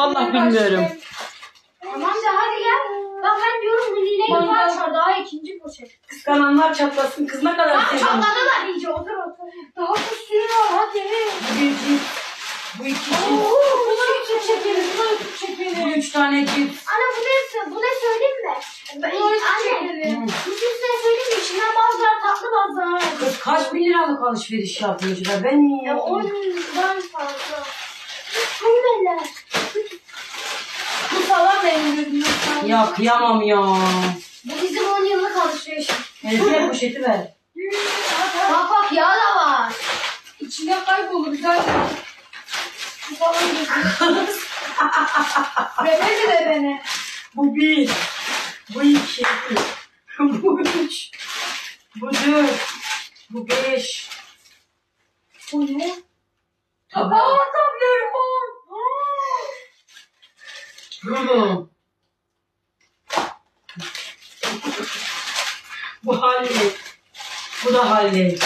Vallahi bilmiyorum. Tamam da hadi gel. Bak ben diyorum Bana- var daha ikinci poşet. Kıskananlar çatlasın. Kız ne kadar Bak seviyorum. çatladılar iyice otur otur. Daha bir sürü var hadi. Bu bir cips. Bu iki cips. Oo, bu da YouTube çekeriz, bu da YouTube Bu üç tane cips. Anne bu ne, bu ne söyleyeyim mi? Ben, Bu da YouTube anne, çekeriz. bu cipsleri söyleyeyim mi? İçinden bazıları tatlı bazıları. Kız kaç bin liralık alışveriş yapmışlar. Ben E, ondan fazla. Ya kıyamam ya. Bu bizim 10 yıllık alışverişimiz. Elif'e poşeti ver. Bak bak yağ da var. İçinde kaybolur zaten. Bu falan gözümden. Bebe bile beni. Bu bir. Bu iki. Bu üç. Bu dört. Bu beş. Bu ne? Tabağı. Hı. Bu hallet. Bu da hallet.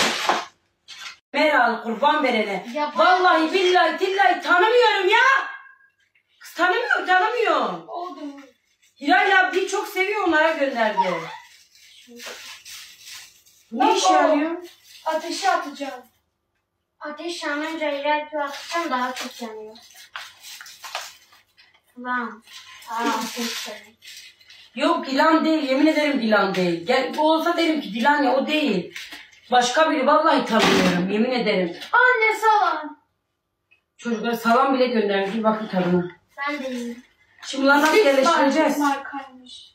Meral kurban verene. Yapar. Vallahi billahi tillahi tanımıyorum ya. Kız tanımıyor tanımıyor. Oldu. Hilal ablayı çok seviyor onlara gönderdi. Ne o. yarıyor? Ateşe atacağım. Ateş yanınca ileride atacağım daha çok yanıyor. Lan. Yok Dilan değil yemin ederim Dilan değil. Gel, olsa derim ki Dilan ya o değil. Başka biri vallahi tanımıyorum yemin ederim. Anne salam. Çocuklara salam bile göndermiş bir bakın tadına. Ben de yiyeyim. Şimdi bunları nasıl yerleştireceğiz? Markaymış.